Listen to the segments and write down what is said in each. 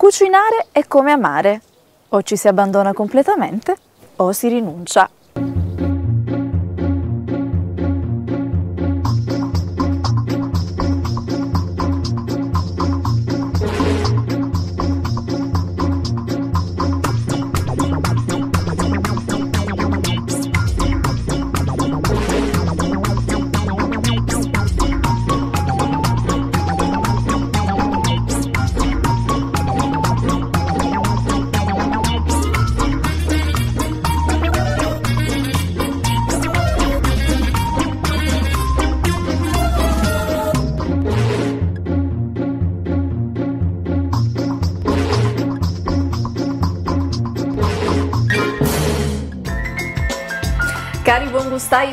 Cucinare è come amare, o ci si abbandona completamente o si rinuncia.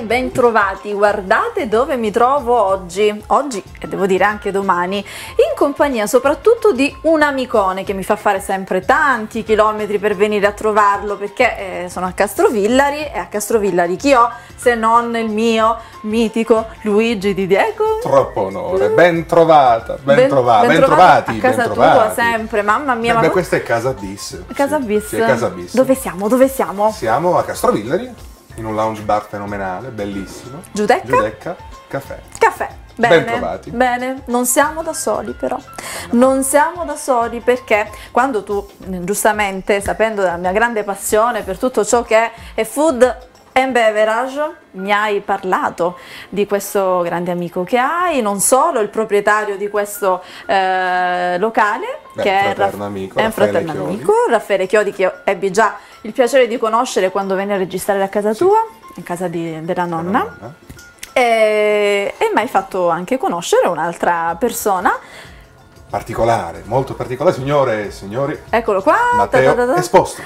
Ben trovati. Guardate dove mi trovo oggi. Oggi, e devo dire anche domani, in compagnia soprattutto di un amicone che mi fa fare sempre tanti chilometri per venire a trovarlo perché eh, sono a Castrovillari e a Castrovillari chi ho se non il mio mitico Luigi Di Diego? Troppo onore, ben trovata, ben, Ben- trovata, ben, ben trovati, a casa tua sempre, mamma mia, Eh ma beh, questa è casa bis. Casa Sì, bis. Sì, è casa bis. Dove siamo? Dove siamo? Siamo a Castrovillari, in un lounge bar fenomenale, bellissimo. Giudecca? Giudecca, caffè. Caffè. Bene, Ben trovati. bene, non siamo da soli però, non siamo da soli perché quando tu giustamente sapendo della mia grande passione per tutto ciò che è food and beverage mi hai parlato di questo grande amico che hai, non solo il proprietario di questo eh, locale Beh, che è, Raff- amico, è un fraterno Chiodi. amico, Raffaele Chiodi che ebbi già il piacere di conoscere quando venne a registrare a casa tua, in casa di- della nonna. Nonna. E, e mi hai fatto anche conoscere un'altra persona. Particolare, molto particolare, signore e signori. Eccolo qua. Matteo. Esposto.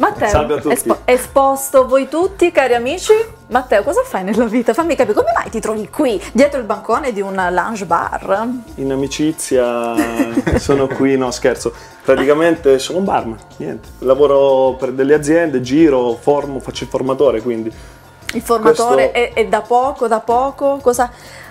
Matteo, Salve a tutti. espo- esposto voi tutti, cari amici. Matteo, cosa fai nella vita? Fammi capire, come mai ti trovi qui, dietro il bancone di un lounge bar? In amicizia sono qui, no scherzo. Praticamente sono un barman, niente. Lavoro per delle aziende, giro, formo, faccio il formatore, quindi Il formatore Questo- è, è da poco, da poco? Cosa,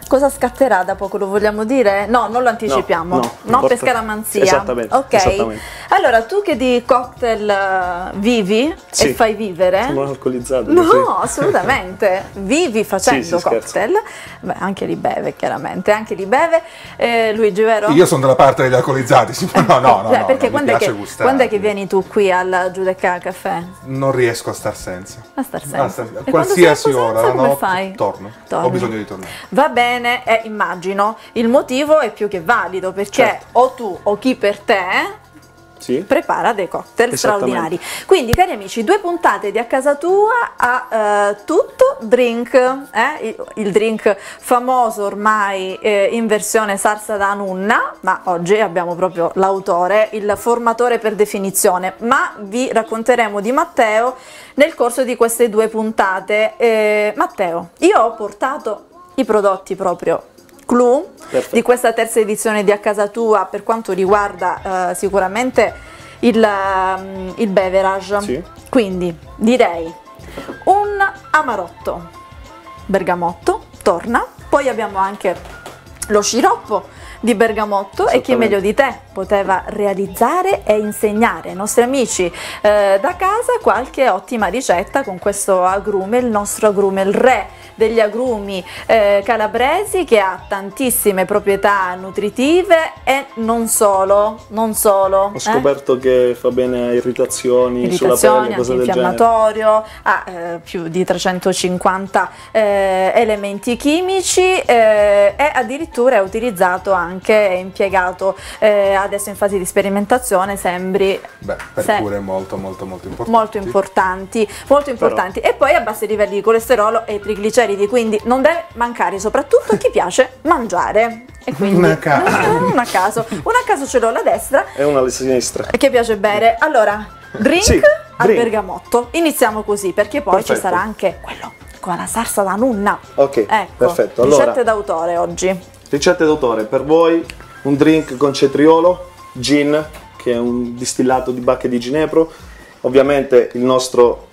cosa scatterà da poco? Lo vogliamo dire? No, non lo anticipiamo. No, no, per importa- scaramanzia. Esattamente, Ok. esattamente. Allora, tu che di cocktail eh, vivi e Sì. fai vivere? sono alcolizzato. No, sì. assolutamente. Vivi facendo Sì, cocktail. Beh, anche li beve, chiaramente, anche li beve. Eh, Luigi, vero? Io sono dalla parte degli alcolizzati, sì, no, no, no, Beh, no, perché no, quando, mi è che, quando è che vieni tu qui al Giudecca Caffè? Non riesco a star senza. A star senza. Ah, star- E qualsiasi ora, presenza, no, come fai? torno. Torni. Ho bisogno di tornare. Va bene, e immagino. Il motivo è più che valido perché Certo. o tu o chi per te Sì? prepara dei cocktail straordinari. Quindi, cari amici, due puntate di A Casa Tua a eh, tutto drink, eh? il, il drink famoso ormai eh, in versione salsa da nunna, ma oggi abbiamo proprio l'autore, il formatore per definizione, ma vi racconteremo di Matteo nel corso di queste due puntate. Eh, Matteo, io ho portato i prodotti proprio clou Perfetto. di questa terza edizione di A Casa Tua per quanto riguarda eh, sicuramente il, ehm, il beverage. Sì. Quindi direi un amarotto bergamotto, torna, poi abbiamo anche lo sciroppo di bergamotto e chi meglio di te poteva realizzare e insegnare ai nostri amici eh, da casa qualche ottima ricetta con questo agrume, il nostro agrume, il re degli agrumi eh, calabresi che ha tantissime proprietà nutritive e non solo, non solo. Ho eh? scoperto che fa bene a irritazioni, sulla irritazioni, pelle, cose del genere. ha eh, più di 350 eh, elementi chimici eh, e addirittura è utilizzato anche, è impiegato eh, adesso in fase di sperimentazione, sembri Beh, per Se- cure molto, molto, molto importanti. molto importanti, molto importanti. E poi a bassi livelli di colesterolo e trigliceridi, quindi non deve mancare soprattutto a chi piace mangiare. E quindi Una a caso. Una a caso, Una a caso ce l'ho alla destra E una alla sinistra. che piace bere. Allora, drink Sì, al drink. bergamotto. Iniziamo così perché poi ci Perfetto. sarà anche quello con la salsa da nunna. Ok, Ecco, perfetto. Allora, ricette d'autore oggi. Ricette d'autore. Per voi un drink con cetriolo, gin, che è un distillato di bacche di ginepro, ovviamente il nostro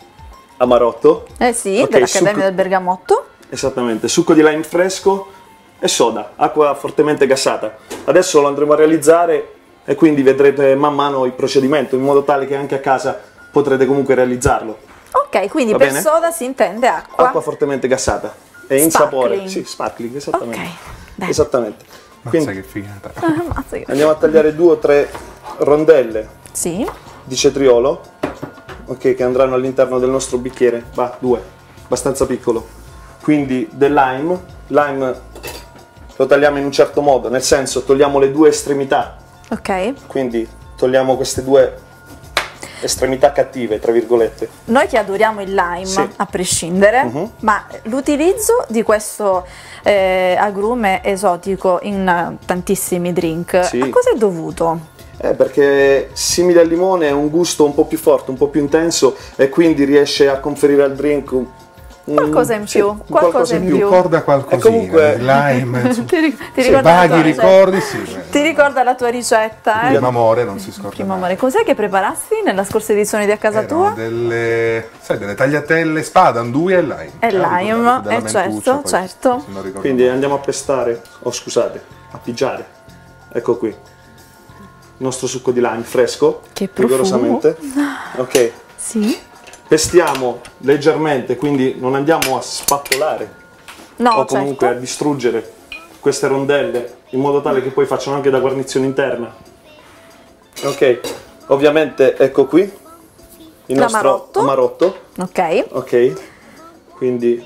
amarotto, Eh sì, Ok, dell'Accademia succo- del Bergamotto. esattamente, succo di lime fresco e soda, acqua fortemente gassata. Adesso lo andremo a realizzare e quindi vedrete man mano il procedimento in modo tale che anche a casa potrete comunque realizzarlo. Ok, quindi Va per bene? soda si intende acqua. Acqua fortemente gassata e in Sparkling. sapore. Sì, sparkling, esattamente. Ok, bene. Esattamente. Mazza Quindi che figata. Ammazza che- andiamo a tagliare due o tre rondelle Sì, di cetriolo, ok, che andranno all'interno del nostro bicchiere. Va, due, abbastanza piccolo. Quindi del lime, lime lo tagliamo in un certo modo, nel senso togliamo le due estremità, ok. quindi togliamo queste due estremità cattive, tra virgolette. Noi che adoriamo il lime, Sì. a prescindere, Mhm. ma l'utilizzo di questo eh, agrume esotico in eh, tantissimi drink, Sì. a cosa è dovuto? Eh, perché simile al limone è un gusto un po' più forte, un po' più intenso e quindi riesce a conferire al drink Qualcosa in sì, più, un qualcosa in Mi più. ricorda qualcosina. E comunque- il lime. Ti, ti Sì, ricorda vaghi ricordi, sì. Ti ricorda la tua ricetta? Eh? Primo amore non si scorda Primo mai. amore, cos'è che preparasti nella scorsa edizione di A Casa Erano Tua? delle, sai, delle tagliatelle spada, anduia e lime. E lime, eh, certo, mentuccia, poi, certo. non ricordo Quindi andiamo a pestare, oh scusate, a pigiare. Ecco qui. Il nostro succo di lime fresco, Che profumo. rigorosamente. Ok. Sì? Pestiamo leggermente, quindi non andiamo a spappolare No, o comunque a certo. distruggere queste rondelle in modo tale che poi facciano anche da guarnizione interna. Ok, ovviamente ecco qui il nostro amarotto. Ok. Ok, quindi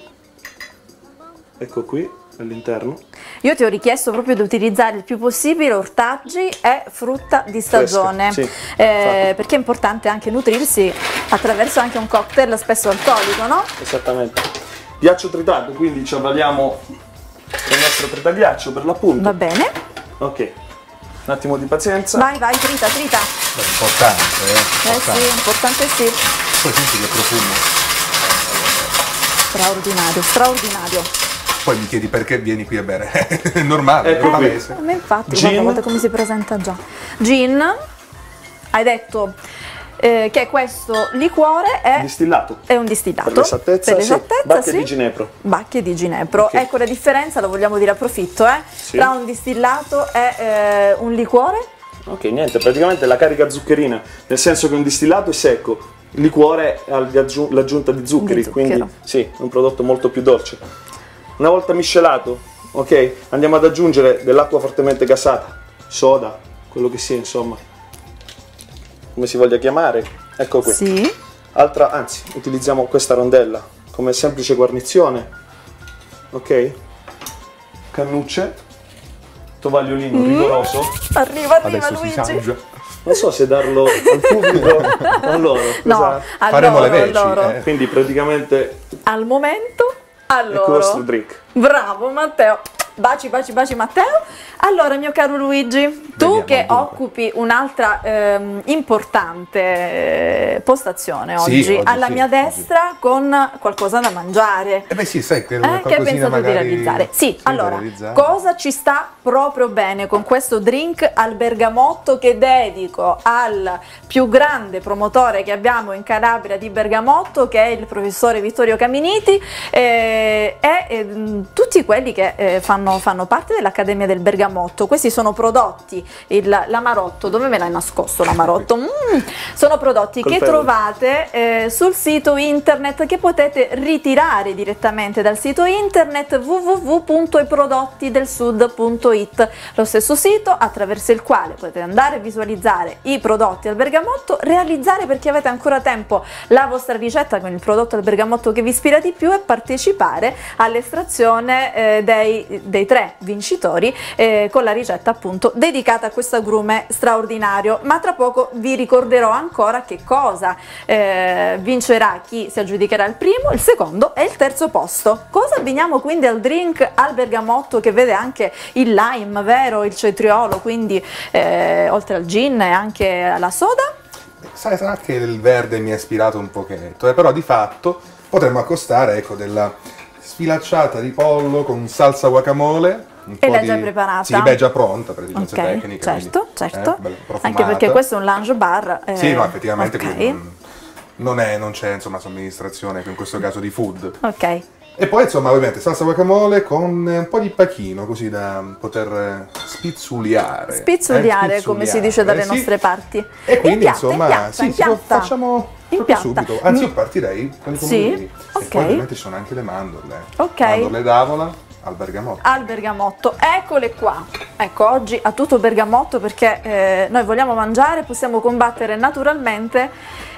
ecco qui all'interno. Io ti ho richiesto proprio di utilizzare il più possibile ortaggi e frutta di stagione, sì, eh, perché è importante anche nutrirsi attraverso anche un cocktail spesso alcolico, no? Esattamente. Ghiaccio tritato, quindi ci avvaliamo del nostro tritaghiaccio per l'appunto. Va bene. Ok, un attimo di pazienza. Vai, vai, trita, trita. Beh, importante, eh. Eh importante. sì, importante sì. Poi senti che profumo. Straordinario, straordinario. Poi mi chiedi perché vieni qui a bere. È normale, Ecco è palese. A me infatti, Gin. guarda, guarda come si presenta già. Gin, hai detto eh, che questo liquore è, Distillato. è un distillato. Per l'esattezza, Per sì. Bacche sì. di ginepro. Bacche di ginepro. Ok. Ecco la differenza, lo vogliamo dire a profitto, eh? Sì. Tra un distillato e eh, un liquore. Ok, niente, praticamente la carica zuccherina, nel senso che un distillato è secco, il liquore ha l'aggiu- l'aggiunta di zuccheri, Di quindi sì, è un prodotto molto più dolce. Una volta miscelato, ok, andiamo ad aggiungere dell'acqua fortemente gasata, soda, quello che sia, insomma, come si voglia chiamare. Ecco qui. Sì. Altra, anzi, utilizziamo questa rondella come semplice guarnizione. Ok? Cannucce, tovagliolino rigoroso. Arriva, arriva Adesso si Luigi. sangia. Non so se darlo al pubblico o a loro. No, cosa- a Faremo loro, le veci, eh. Quindi praticamente Al momento, a ecco il vostro drink. Bravo Matteo. Baci, baci, baci Matteo. Allora, mio caro Luigi, tu Vediamo, che dunque. occupi un'altra ehm, importante eh, postazione Sì, oggi, oggi alla sì, mia oggi. destra con qualcosa da mangiare. Eh beh sì, sai che Eh, che hai pensato di magari- realizzare? Sì, da allora, realizzare. cosa ci sta proprio bene con questo drink al bergamotto che dedico al più grande promotore che abbiamo in Calabria di bergamotto, che è il professore Vittorio Caminiti, eh, e eh, tutti quelli che eh, fanno, fanno parte dell'Accademia del Bergamotto. Questi sono prodotti, il, l'amarotto, dove me l'hai nascosto l'amarotto? Mm, sono prodotti che trovate eh, sul sito internet che potete ritirare direttamente dal sito internet www.iprodottidelsud.it lo stesso sito attraverso il quale potete andare a visualizzare i prodotti al bergamotto realizzare perché avete ancora tempo la vostra ricetta con il prodotto al bergamotto che vi ispira di più e partecipare all'estrazione eh, dei, dei tre vincitori eh, con la ricetta appunto dedicata a questo agrume straordinario ma tra poco vi ricorderò ancora che cosa eh, vincerà chi si aggiudicherà il primo, il secondo e il terzo posto. Cosa abbiniamo quindi al drink al bergamotto che vede anche il lime, vero, il cetriolo, quindi eh, oltre al gin e anche alla soda? Sai, sarà che il verde mi ha ispirato un pochetto, eh, però di fatto potremmo accostare ecco, della sfilacciata di pollo con salsa guacamole. E l'hai di- già preparata? Sì, beh, già pronta per esigenze Ok, tecniche. certo, quindi, certo. eh, anche perché questo è un lounge bar. eh, Sì, no, effettivamente ok. qui non, non è- non c'è insomma somministrazione in questo caso di food. Ok, E poi insomma ovviamente salsa guacamole con un po' di pachino così da poter eh, spizzuliare. Spizzuliare, Eh, come si dice dalle sì. nostre parti. E quindi Impiatta, insomma impiatta, sì, sì, impiatta. facciamo Impiatta. subito. Anzi Mm. io partirei con i Sì, pomodorini. ok. E poi ovviamente ci sono anche le mandorle. Ok. Mandorle d'avola al bergamotto. al bergamotto. Eccole qua. Ecco, oggi a tutto bergamotto perché eh, noi vogliamo mangiare, possiamo combattere naturalmente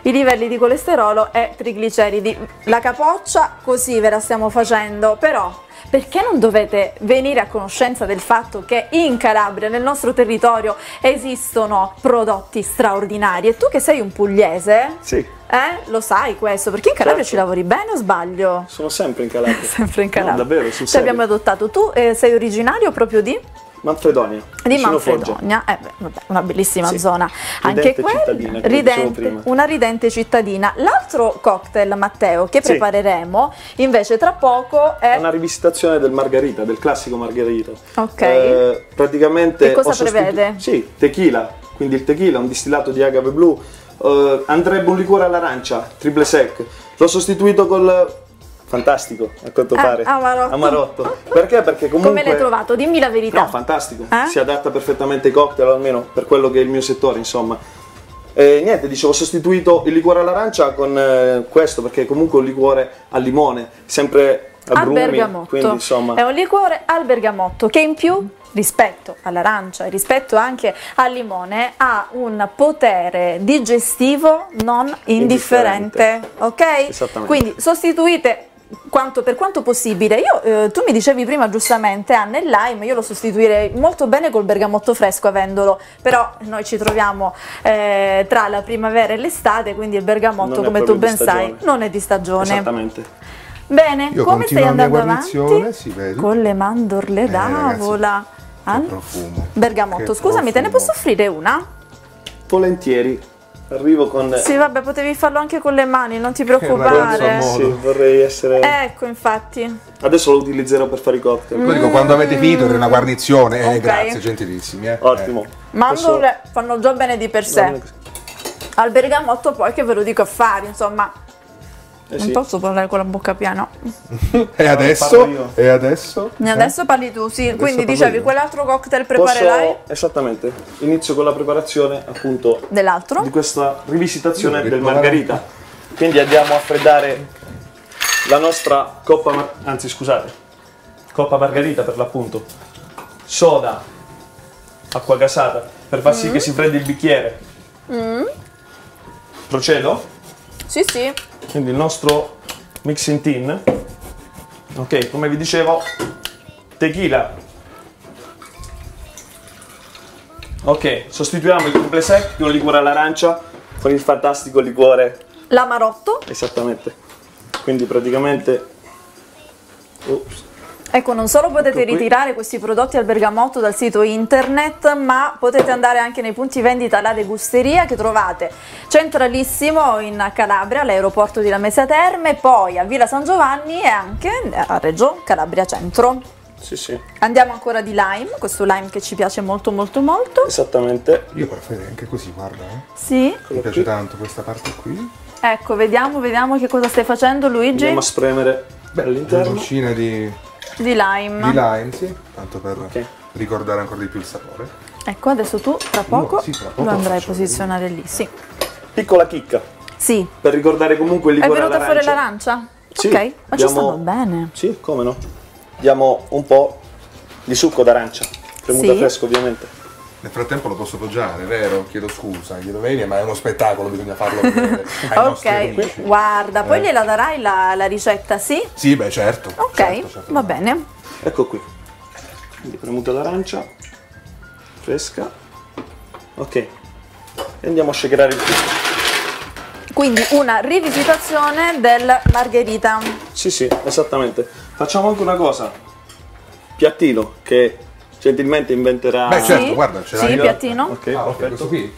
i livelli di colesterolo e trigliceridi. La capoccia così ve la stiamo facendo, però perché non dovete venire a conoscenza del fatto che in Calabria, nel nostro territorio, esistono prodotti straordinari? E tu che sei un pugliese, Sì, eh, lo sai questo, perché in Calabria Certo. ci lavori bene o sbaglio? sono sempre in Calabria. Sempre in Calabria. No, davvero, sul Ci serio. abbiamo adottato. Tu eh, sei originario proprio di? Manfredonia. Di. Manfredonia, eh beh, vabbè, una bellissima Sì. zona. Anche Ridente quella, come dicevo ridente, una ridente cittadina. L'altro cocktail, Matteo, che Sì. prepareremo invece tra poco è una rivisitazione del Margarita, del classico Margarita. Ok. Eh, praticamente. Che cosa prevede? Sì, tequila. Quindi il tequila, un distillato di agave blu. Eh, andrebbe un liquore all'arancia, triple sec. L'ho sostituito col. Fantastico, a quanto Ah, pare. Amarotto. Amarotto. Perché? Perché comunque. come l'hai trovato? Dimmi la verità. No, fantastico. Eh? Si adatta perfettamente ai cocktail, almeno per quello che è il mio settore, insomma. E niente, dicevo, ho sostituito il liquore all'arancia con eh, questo, perché comunque è un liquore al limone, sempre a al brumi, bergamotto. quindi insomma... È un liquore al bergamotto che in più rispetto all'arancia e rispetto anche al limone ha un potere digestivo non indifferente, ok? Esattamente. Quindi sostituite quanto, per quanto possibile. Io, eh, tu mi dicevi prima giustamente Anna il lime, io lo sostituirei molto bene col bergamotto fresco avendolo, però noi ci troviamo eh, tra la primavera e l'estate, quindi il bergamotto come tu ben sai non è di stagione. Esattamente. Bene, Io come stai andando avanti? sì? Con le mandorle Eh, d'avola. Ah, profumo. Bergamotto, Che scusami, te ne profumo. posso offrire una? Volentieri. Arrivo con... Sì, vabbè, potevi farlo anche con le mani, non ti ragazzo preoccupare. Sì, vorrei essere... Ecco, infatti. Adesso lo utilizzerò per fare i cocktail. Lo dico, quando avete finito è una guarnizione, eh, Ok. grazie, gentilissimi. Eh. Ottimo. Mandorle fanno già bene di per sé. Al bergamotto poi che ve lo dico a fare, insomma, Eh non sì. posso parlare con la bocca piena. Eh. E adesso? E adesso? E Adesso parli tu, sì. Quindi parlo dicevi, io. quell'altro cocktail Posso... preparerai Esattamente. Inizio con la preparazione appunto dell'altro? di questa rivisitazione Io del riprovare margarita. Quindi andiamo a freddare la nostra coppa, mar- anzi scusate, coppa margarita per l'appunto, soda, acqua gasata, per far sì che si freddi il bicchiere. Procedo? Sì, sì. Quindi il nostro mixing tin. Ok, come vi dicevo, tequila. Ok, sostituiamo il triple sec con il liquore all'arancia con il fantastico liquore L'amarotto. Esattamente. Quindi praticamente... Ops. Ecco, non solo potete Ecco ritirare questi prodotti al bergamotto dal sito internet, ma potete andare anche nei punti vendita La Degusteria che trovate centralissimo in Calabria, all'aeroporto di Lamezia Terme, poi a Villa San Giovanni e anche a Reggio Calabria Centro. Sì, sì, Andiamo ancora di lime, questo lime che ci piace molto molto molto. esattamente. Io preferirei anche così, guarda. Eh. Sì, Mi piace qui. tanto questa parte qui. ecco, vediamo, vediamo che cosa stai facendo Luigi. Andiamo a spremere Una all'interno. dolcina di, Di lime. di lime, sì, tanto per Ok. ricordare ancora di più il sapore. Ecco, adesso tu tra poco, sì, tra poco lo andrai a posizionare lì. Sì. Piccola chicca, Sì. per ricordare comunque il È liquore venuta fuori l'arancia? Sì, ok, ma ci diamo- stanno bene. Sì, come no. Diamo un po' di succo d'arancia, premuta Sì. fresco ovviamente. Nel frattempo lo posso poggiare, vero? Chiedo scusa, chiedo venia, ma è uno spettacolo, bisogna farlo vedere ai nostri Ok, guarda, poi Eh. gliela darai la, la ricetta, sì? Sì, beh, certo. Ok, certo, certo. va bene. Ecco qui. Quindi premuta d'arancia, fresca. Ok. E andiamo a shakerare il tutto. Quindi una rivisitazione del margherita. Sì, sì, esattamente. Facciamo anche una cosa. Piattino che gentilmente inventerà. Beh, certo, Sì, guarda, ce sì, l'hai. piattino. Ok, Ah, perfetto. questo qui?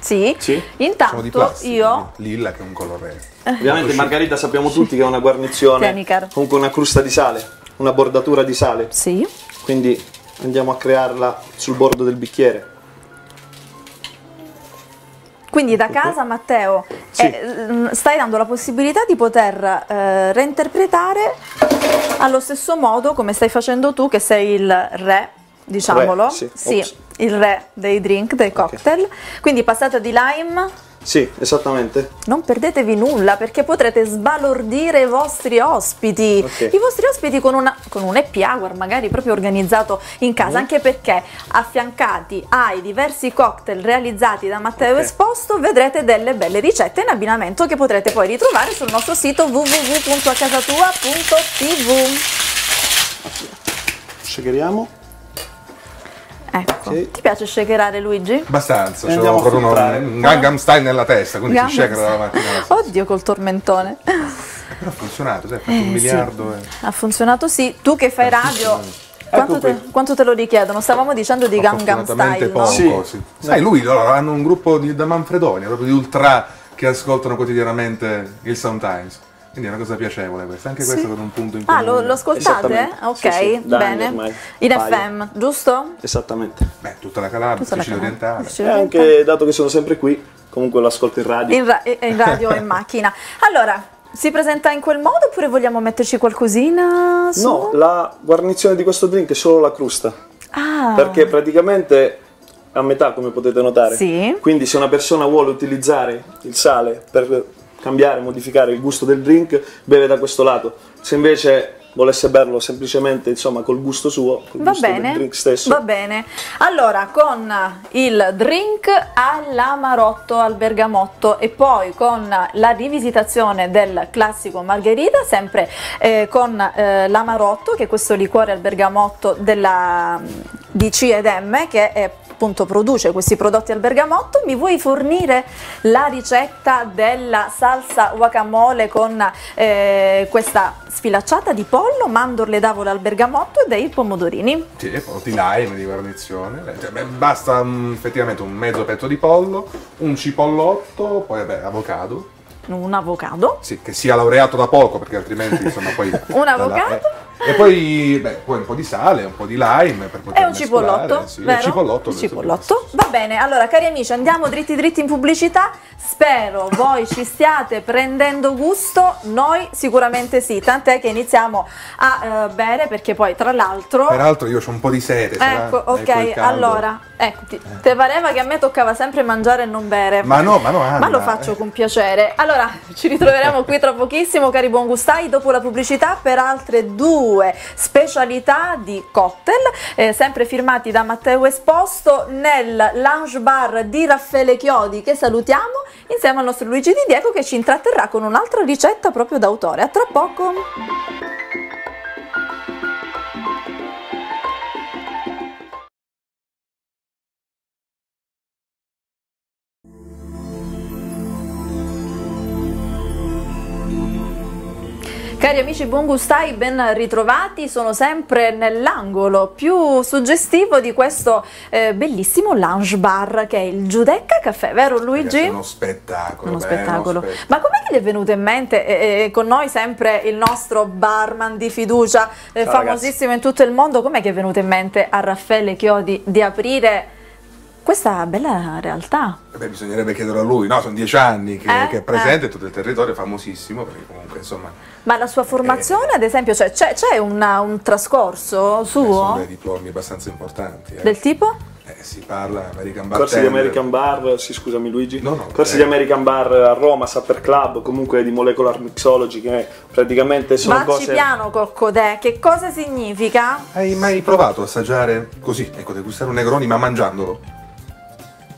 Sì. Sì. Sono di Intanto plastica. io Lilla che è un colore. Ovviamente margarita sappiamo tutti che è una guarnizione. Tieni, caro. Comunque una crusta di sale, una bordatura di sale. Sì. Quindi andiamo a crearla sul bordo del bicchiere. Quindi da casa Matteo Sì. eh, mm, stai dando la possibilità di poter eh, reinterpretare allo stesso modo come stai facendo tu che sei il re, diciamolo, Re, sì. Ops. il re dei drink, dei cocktail. Quindi passata di lime, Sì, esattamente. non perdetevi nulla perché potrete sbalordire i vostri ospiti, Ok. i vostri ospiti con, una, con un happy hour magari proprio organizzato in casa, Mm. anche perché affiancati ai diversi cocktail realizzati da Matteo Ok. Esposto vedrete delle belle ricette in abbinamento che potrete poi ritrovare sul nostro sito www.acasatua.tv. Shakeriamo. Ecco, Ok. ti piace shakerare Luigi? Abbastanza, c'è andiamo a proprio uno- un Gangnam Style nella testa, quindi Gangnam si shakera dalla mattina. Oddio col tormentone. Però ha funzionato, sai, ha fatto Eh, un sì. miliardo. e- Ha funzionato sì, tu che fai radio, quanto Ecco te, quanto te lo richiedono? Stavamo dicendo di Gangnam Style, no? poco, Sì. sì. Sai, lui loro hanno un gruppo di, da Manfredonia, proprio di ultra che ascoltano quotidianamente il Soundtimes. Quindi è una cosa piacevole questa, anche questo Sì. con un punto in Ah, comune. lo, lo ascoltate? Ok, Sì, sì, bene. ormai. In Paio. FM, giusto? Esattamente. Beh, tutta la Calabria, Tutta la Sicilia Calabria. orientale. Sicilia E anche dato che sono sempre qui, comunque lo ascolto in radio. In, ra- in radio in macchina. Allora, si presenta in quel modo oppure vogliamo metterci qualcosina su? No, la guarnizione di questo drink è solo la crusta. Ah, Perché praticamente a metà, come potete notare. Sì. Quindi se una persona vuole utilizzare il sale per cambiare, modificare il gusto del drink, beve da questo lato. Se invece volesse berlo semplicemente, insomma, col gusto suo, col Va gusto bene, drink stesso. va bene. Allora, con il drink all'amarotto al bergamotto e poi con la rivisitazione del classico margherita, sempre eh, con eh, l'amarotto, che è questo liquore al bergamotto della, di C&M, che è appunto produce questi prodotti al bergamotto, mi vuoi fornire la ricetta della salsa guacamole con eh, questa sfilacciata di pollo, mandorle d'avola al bergamotto e dei pomodorini? Sì, di lime di guarnizione. Eh, cioè, beh, basta mm, effettivamente un mezzo petto di pollo, un cipollotto, poi vabbè, avocado. Un avocado. Sì, che sia laureato da poco, perché altrimenti insomma poi. Un avocado? Eh. E poi, beh, poi un po' di sale, un po' di lime per poter E un mescolare, cipollotto, sì, vero? Il cipollotto. Cipollotto. Va bene, allora cari amici andiamo dritti dritti in pubblicità, spero voi ci stiate prendendo gusto, noi sicuramente sì, tant'è che iniziamo a eh, bere perché poi tra l'altro... Peraltro io ho un po' di sete. Ecco, Eh, ok, allora, ecco, ti, te pareva che a me toccava sempre mangiare e non bere. Ma no, ma no, Anna, Ma lo faccio eh. con piacere. Allora, ci ritroveremo qui tra pochissimo, cari buon gustai, dopo la pubblicità per altre due specialità di cocktail, eh, sempre firmati da Matteo Esposto nel lounge bar di Raffaele Chiodi, che salutiamo, insieme al nostro Luigi Di Diego che ci intratterrà con un'altra ricetta proprio d'autore. A tra poco! Cari amici buon gustai, ben ritrovati, sono sempre nell'angolo più suggestivo di questo eh, bellissimo lounge bar che è il Giudecca Caffè, vero Ragazzi, Luigi? è uno spettacolo. Uno beh, spettacolo. uno spettacolo. Ma com'è che gli è venuto in mente eh, eh, con noi sempre il nostro barman di fiducia, eh, famosissimo in tutto il mondo, com'è che è venuto in mente a Raffaele Chiodi di aprire questa bella realtà? Eh beh, bisognerebbe chiederlo a lui, no? Sono dieci anni che, Eh, che è presente in tutto il territorio, famosissimo, perché comunque insomma Ma la sua formazione, ad esempio, cioè, c'è, c'è una- un trascorso eh, sono suo dei diplomi abbastanza importanti. eh. del tipo? Eh, si parla American Corsi di. American Bar, sì scusami Luigi, No, no, corsi di American Bar a Roma, Supper Club, comunque di Molecular Mixology, che praticamente sono Vacci cose... piano, Coccodè, che cosa significa? Hai mai provato a assaggiare così, ecco, degustare un Negroni ma mangiandolo?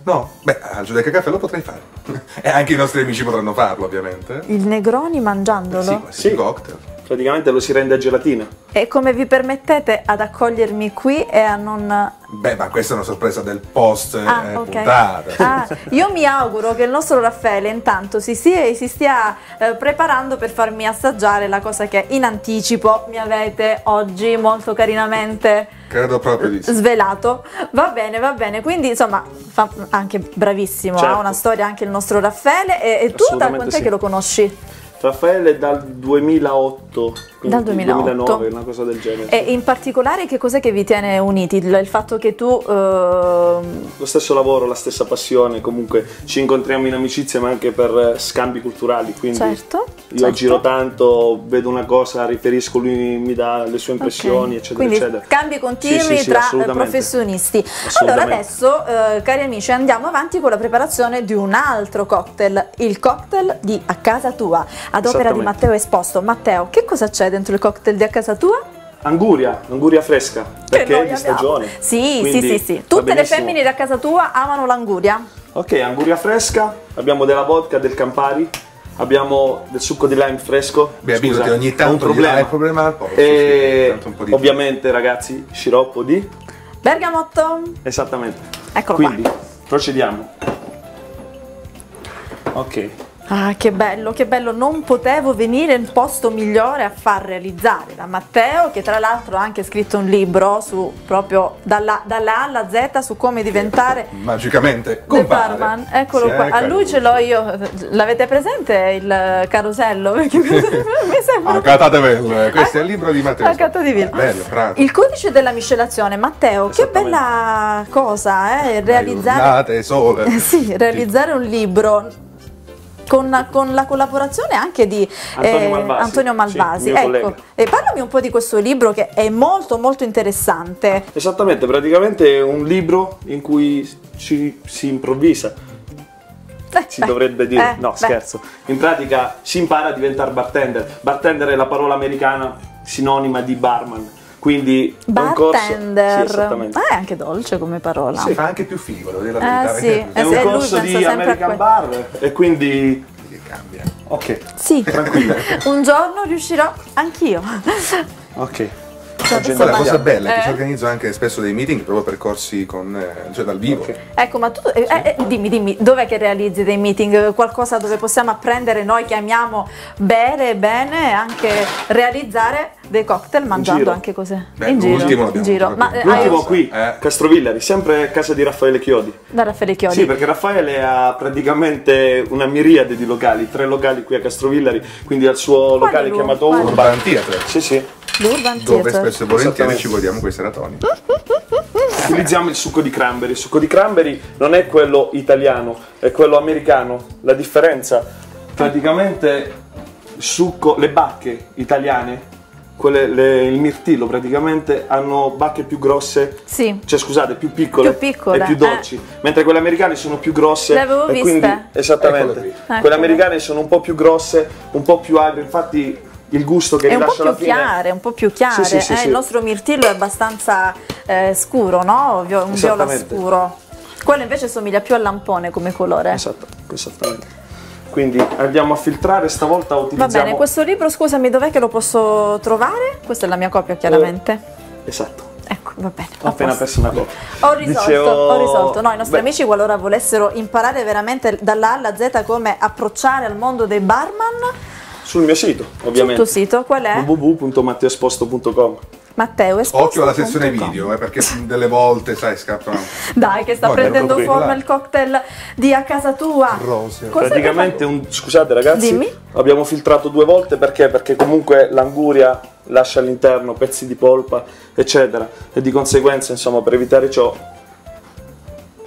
No? Beh, al Giudecca Caffè lo potrei fare. e anche i nostri amici potranno farlo, ovviamente. Il Negroni mangiandolo? Sì, Sì. cocktail. Praticamente lo si rende a gelatina. E come vi permettete ad accogliermi qui e a non... Beh, ma questa è una sorpresa del post Ah, eh, ok. puntata. Ah, io mi auguro che il nostro Raffaele intanto si stia, si stia eh, preparando per farmi assaggiare la cosa che in anticipo mi avete oggi molto carinamente Credo proprio di sì. svelato. Va bene, va bene. Quindi, insomma, fa anche bravissimo, Certo. ha una storia anche il nostro Raffaele. E, e tu da quant'è sì. che lo conosci? Raffaele dal 2008, quindi Dal 2008. 2009, una cosa del genere. E in particolare che cos'è che vi tiene uniti? Il, fatto che tu... ehm, Lo stesso lavoro, la stessa passione, comunque ci incontriamo in amicizia ma anche per eh, scambi culturali, quindi Certo, io certo. giro tanto, vedo una cosa, riferisco, lui mi dà le sue impressioni, Ok. eccetera, Quindi eccetera. cambi continui Sì, sì, tra eh, professionisti. Allora adesso, eh, cari amici, andiamo avanti con la preparazione di un altro cocktail, il cocktail di A Casa Tua, ad opera di. Matteo Esposto. Matteo, che cosa c'è dentro il cocktail di A Casa Tua? Anguria, anguria fresca, perché Che è di abbiamo. stagione. Sì, sì, sì, sì. Tutte le femmine di A Casa Tua amano l'anguria. Ok, anguria fresca, abbiamo della vodka, del Campari, abbiamo del succo di lime fresco. Beh, Scusa, abituati, ogni un tanto dai problema. il problema al. E sì, un ovviamente ragazzi, sciroppo di... Bergamotto. Esattamente. Eccolo Quindi qua. procediamo. Ok. Ah, che bello, che bello, non potevo venire in posto migliore a far realizzare da Matteo, che tra l'altro ha anche scritto un libro su proprio dalla, dalla A alla Z su come diventare Magicamente compare. barman. Eccolo Sì, qua, a ecco lui ce l'ho io. L'avete presente il carosello? Perché mi sembra Ah, catatevelo, questo è il libro di Matteo. Ah, Catatevelo. Bello, bravo. Il codice della miscelazione, Matteo, che bella cosa, eh? Realizzare, Giornate, sole. Eh sì, realizzare un libro con, con la collaborazione anche di Antonio eh, Malvasi, Antonio Malvasi. sì, ecco, collega. e parlami un po' di questo libro che è molto molto interessante. Esattamente, praticamente è un libro in cui ci, si improvvisa. Eh, Si beh, dovrebbe dire, eh, no beh, scherzo. In pratica si impara a diventare bartender. Bartender è la parola americana sinonima di barman. Quindi un corso. Sì, Bartender. esattamente. Ah, è anche dolce come parola. Si fa anche più figo, devo dire Eh, la verità. sì, perché È eh, un sì, corso di American Bar e quindi che cambia. ok, Sì, tranquilla. un giorno riuscirò anch'io. Ok. Cioè, Poi la cosa bella è che eh. si organizzano anche spesso dei meeting proprio per corsi con, eh, cioè dal vivo. Ok. Ecco, ma tu eh, eh, dimmi, dimmi, dov'è che realizzi dei meeting? Qualcosa dove possiamo apprendere noi che amiamo bere bene e anche realizzare dei cocktail mangiando anche così. Beh, in giro. l'ultimo in giro. Ma eh, L'ultimo hai- qui, Eh. Castrovillari, sempre casa di Raffaele Chiodi. da Raffaele Chiodi. Sì, perché Raffaele ha praticamente una miriade di locali, tre locali qui a Castrovillari, quindi al suo Quali locale lu- chiamato. Urban Theatre, Sì, sì. L'Urban dove spesso e volentieri ci godiamo quei seratoni. Utilizziamo il succo di cranberry. Il succo di cranberry non è quello italiano, è quello americano. La differenza, praticamente, il succo, le bacche italiane, quelle, le- il mirtillo praticamente, hanno bacche più grosse Sì. cioè scusate, più piccole, Più piccole, e più dolci, mentre quelle americane sono più grosse. Le avevo e viste. quindi- esattamente. Quelle americane sono un po' più grosse, un po' più agre, infatti il gusto che È un po' rilascia più fine chiare, un po' più chiare. Sì, sì, eh, sì. Il nostro mirtillo è abbastanza eh, scuro, no? Un viola scuro. Quello invece somiglia più al lampone come colore. Esatto, esattamente. Quindi andiamo a filtrare, stavolta Va utilizziamo bene, questo libro, scusami, dov'è che lo posso trovare? Questa è la mia copia, chiaramente. Esatto. Ecco, va bene. Ho appena perso una cosa. Ho risolto, Dicevo- ho risolto. No, i nostri Beh, amici qualora volessero imparare veramente dalla A alla Z come approcciare al mondo dei barman, sul mio sito, sul ovviamente. tuo sito qual è? www.matteosposto.com Matteo Esposto. Occhio alla sezione video, eh, perché delle volte, sai, scappano. Dai, che sta Guarda, prendendo forma il cocktail di a casa tua. Che Praticamente un scusate ragazzi, Dimmi. abbiamo filtrato due volte perché? Perché comunque l'anguria lascia all'interno pezzi di polpa, eccetera, e di conseguenza, insomma, per evitare ciò,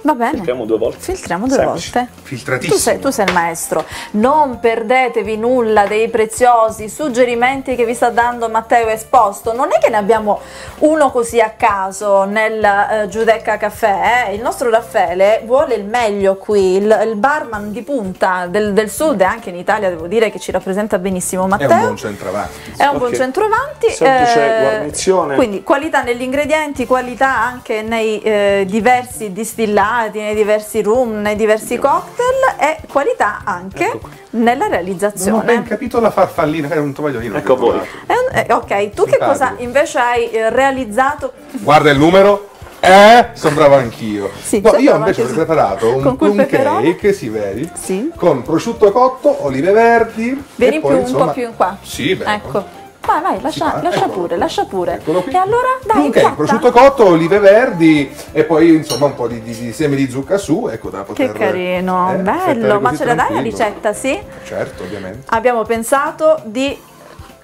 Va bene. filtriamo due volte. Filtriamo due Semplice. volte. Filtratissimo. Tu sei, tu sei il maestro. Non perdetevi nulla dei preziosi suggerimenti che vi sta dando Matteo Esposto. Non è che ne abbiamo uno così a caso nel eh, Giudecca Caffè. eh. Il nostro Raffaele vuole il meglio qui. Il, il barman di punta del, del sud e anche in Italia devo dire che ci rappresenta benissimo È Matteo. un buon centravanti. È un buon Ok. centrovanti. Semplice guarnizione. Quindi qualità negli ingredienti, qualità anche nei eh, diversi distillati, nei diversi rum, nei diversi cocktail e qualità anche Ecco nella Non ho ben realizzazione. capito la farfallina, è un tovagliolino. Ecco voi. un- eh, ok, tu che cosa Simpatico. invece hai eh, realizzato? Guarda il numero. Eh, sono bravo anch'io. Sì, no, io invece ho preparato un plum cake, si vedi, Sì. con prosciutto cotto, olive verdi. Vieni e più, poi, un insomma, po' più in qua. Sì, beh, Ecco. Vai, vai, lascia, lascia Eccolo. pure, lascia pure. Eccolo qui. E allora, dai, ok, impiatta. prosciutto cotto, olive verdi e poi insomma un po' di, di- di semi di zucca su, ecco da poter Che carino, eh, bello. Ma ce la dai la ricetta, sì? Certo, ovviamente. Abbiamo pensato di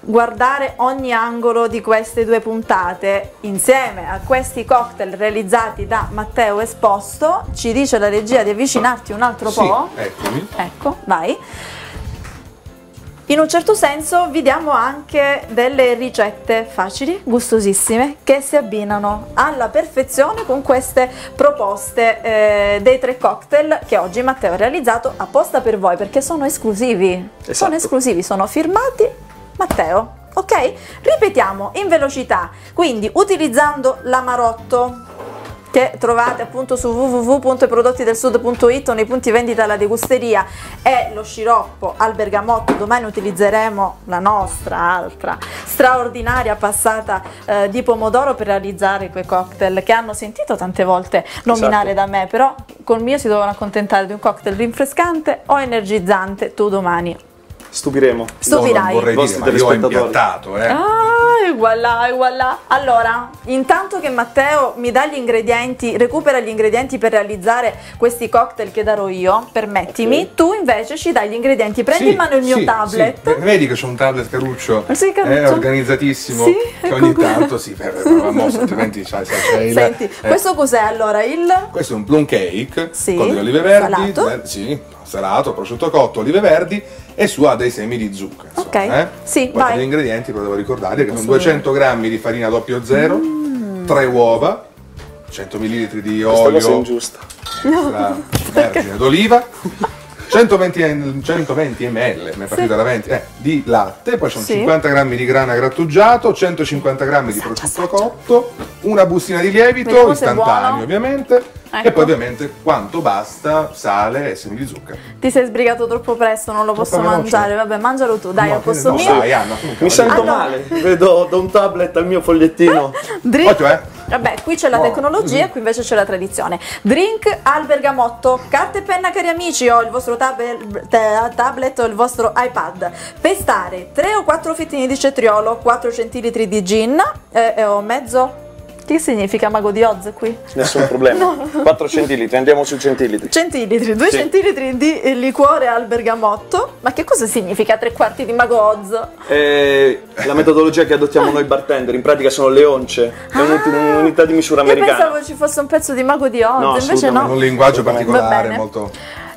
guardare ogni angolo di queste due puntate insieme a questi cocktail realizzati da Matteo Esposto. Ci dice la regia di avvicinarti un altro Sì, po'. eccomi. Ecco, vai. In un certo senso vi diamo anche delle ricette facili, gustosissime, che si abbinano alla perfezione con queste proposte eh, dei tre cocktail che oggi Matteo ha realizzato apposta per voi perché sono esclusivi. Sono Esatto. esclusivi, sono firmati Matteo. Ok? Ripetiamo in velocità. Quindi utilizzando l'amarotto che trovate appunto su www.prodottidelsud.it o nei punti vendita alla degusteria e lo sciroppo al bergamotto domani utilizzeremo la nostra altra straordinaria passata eh, di pomodoro per realizzare quei cocktail che hanno sentito tante volte nominare Esatto. da me però col mio si dovevano accontentare di un cocktail rinfrescante o energizzante tu domani Stupiremo. Stupirai. No, vorrei dire, ma io ho impiattato, eh. Ah, e voilà, e voilà. Allora, intanto che Matteo mi dà gli ingredienti, recupera gli ingredienti per realizzare questi cocktail che darò io, permettimi, Ok. tu invece ci dai gli ingredienti. Prendi Sì, in mano il mio sì, tablet. sì. Vedi che c'è un tablet Caruccio, Sì, Caruccio. eh, organizzatissimo, Sì, che ogni qua. tanto si mossa, altrimenti sai, c'è il- Senti, eh, questo cos'è allora? Il questo è un plum cake Sì, con delle olive verdi, salato. ver- sì, salato, prosciutto cotto, olive verdi e su ha dei semi di zucca. insomma, Ok, eh. sì, Poi vai. gli ingredienti, però devo ricordare che sono Posso 200 grammi di farina 00, Mm. 3 uova, 100 ml di Questa cosa è olio ingiusta. extra vergine d'oliva 120, en- 120 ml, ne è partita da 20, eh, di latte, poi sono Sì. 50 grammi di grana grattugiato, 150 grammi di prosciutto cotto, una bustina di lievito, Vediamo se è istantaneo ovviamente, Ecco. e poi ovviamente quanto basta sale e semi di zucchero. ti sei sbrigato troppo presto, non lo posso veloce. mangiare. Vabbè, mangialo tu, dai, No, al posto no, mio. dai, Anna, Mi sento Allora. male. Vedo da un tablet al mio fogliettino. Drink- Occhio, eh. Vabbè, qui c'è la Buono. tecnologia, qui invece c'è la tradizione. Drink al bergamotto, carta e penna cari amici, o il vostro tab- ta- tablet o il vostro iPad. Pestare 3 o 4 fettine di cetriolo, 4 centilitri di gin eh, eh, o mezzo. Che significa mago di Oz qui? Nessun problema. 4 centilitri, andiamo sui centilitri. Centilitri, 2 Sì. centilitri di liquore al bergamotto. Ma che cosa significa tre quarti di mago Oz? Eh, la metodologia che adottiamo noi bartender, in pratica sono le once, è un'ut- un'unità di misura Ah, Io americana. pensavo ci fosse un pezzo di mago di Oz, No, invece no. Un linguaggio particolare, molto...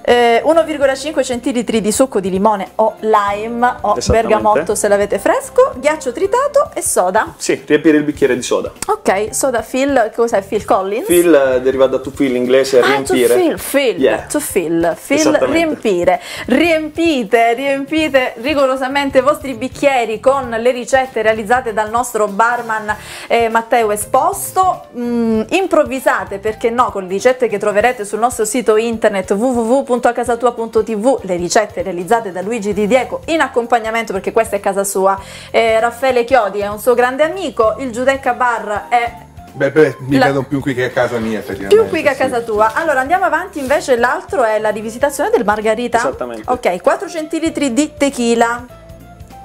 Eh, 1,5 centilitri di succo di limone o lime o bergamotto se l'avete fresco, ghiaccio tritato e soda. Sì, riempire il bicchiere di soda. Ok, soda Phil, cos'è Phil Collins? Fill eh, deriva da to fill inglese, Ah, riempire. to fill, fill, Yeah. to fill, fill, riempire. Riempite, riempite rigorosamente i vostri bicchieri con le ricette realizzate dal nostro barman eh, Matteo Esposto. Mm, improvvisate, perché no, con le ricette che troverete sul nostro sito internet www.acasatua.tv, le ricette realizzate da Luigi Di Diego in accompagnamento, perché questa è casa sua. Eh, Raffaele Chiodi è un suo grande amico, il Giudecca Bar è Beh, beh, mi La- vedo più qui che a casa mia, effettivamente. più qui che a sì. casa tua. Allora andiamo avanti, invece l'altro è la rivisitazione del margarita. Esattamente. Ok, 4 centilitri di tequila.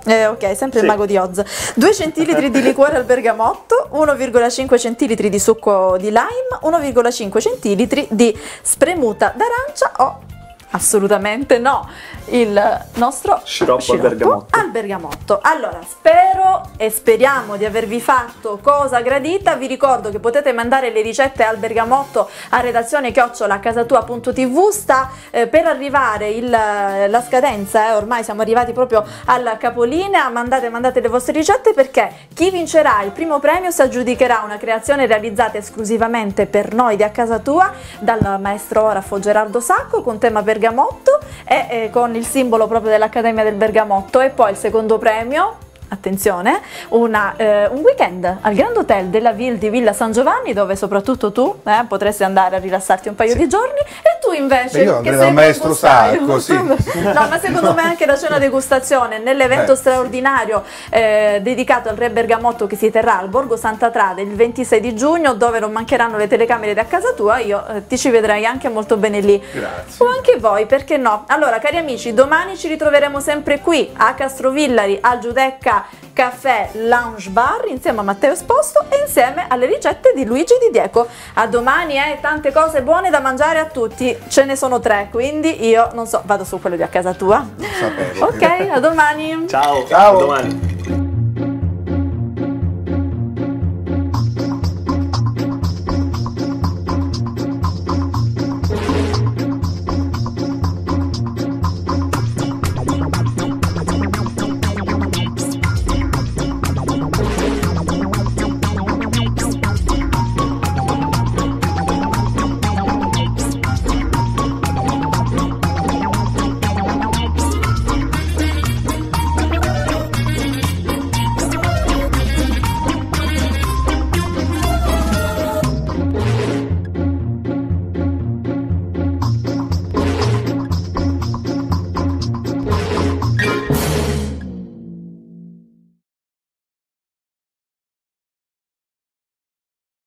Eh, ok, sempre il Sì. mago di Oz. 2 centilitri di liquore al bergamotto, 1,5 centilitri di succo di lime, 1,5 centilitri di spremuta d'arancia o assolutamente no, il nostro Sciroppo al bergamotto. al bergamotto. Allora, spero e speriamo di avervi fatto cosa gradita. Vi ricordo che potete mandare le ricette al bergamotto a redazione chiocciolacasatua.tv. Sta eh, per arrivare il- la scadenza, eh, ormai siamo arrivati proprio al capolinea. Mandate, mandate le vostre ricette perché chi vincerà il primo premio si aggiudicherà una creazione realizzata esclusivamente per noi di A Casa Tua dal maestro orafo Gerardo Sacco con tema bergamotto e eh, con il simbolo proprio dell'Accademia del Bergamotto e poi il secondo premio attenzione, una, eh, un weekend al Grand Hotel della Ville di Villa San Giovanni dove soprattutto tu eh, potresti andare a rilassarti un paio di giorni e tu invece Beh, io che andrei sei dal maestro Sacco, sì. no ma secondo me anche la cena degustazione nell'evento Eh, sì. straordinario eh, dedicato al Re Bergamotto che si terrà al Borgo Santa Trade il 26 di giugno dove non mancheranno le telecamere da casa tua io eh, ti ci vedrai anche molto bene lì Grazie. o anche voi, perché no? Allora, cari amici, domani ci ritroveremo sempre qui a Castrovillari, al Giudecca da Caffè Lounge Bar insieme a Matteo Esposto e insieme alle ricette di Luigi Di Dieco. A domani, eh, tante cose buone da mangiare a tutti. Ce ne sono tre, quindi io non so, vado su quello di a casa tua. Sapevo. Ok, a domani. Ciao, Ciao. a domani.